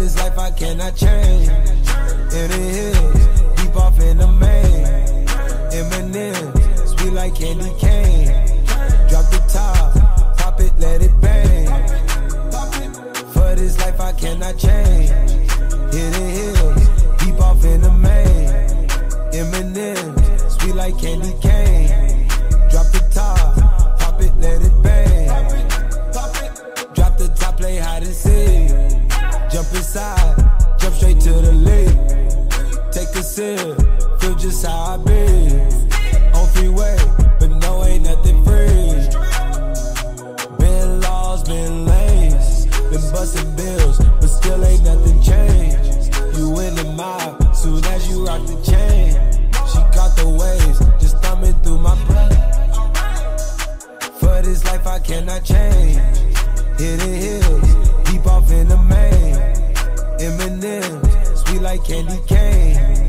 I cannot change. In the hills, deep off in the main. Eminem, sweet like candy cane. Drop the top, pop it, let it bang. For this life I cannot change. Hit the hills, deep off in the main. Eminem, sweet like candy cane. Jump inside, jump straight to the lead. Take a sip, feel just how I be. On freeway, but no, ain't nothing free. Been laws, been lanes, been busting bills, but still ain't nothing changed. You in the mob, soon as you rock the chain. She caught the waves, just thumbing through my blood. For this life I cannot change. Hidden hills, deep like candy cane.